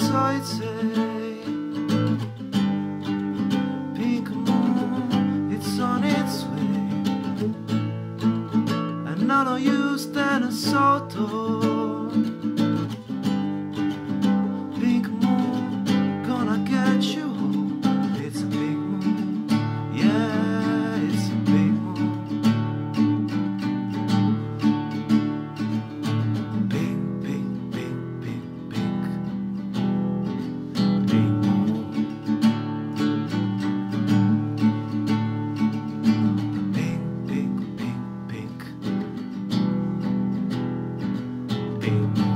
I'd say. Pink moon, it's on its way. And none of you stand a sotto. be.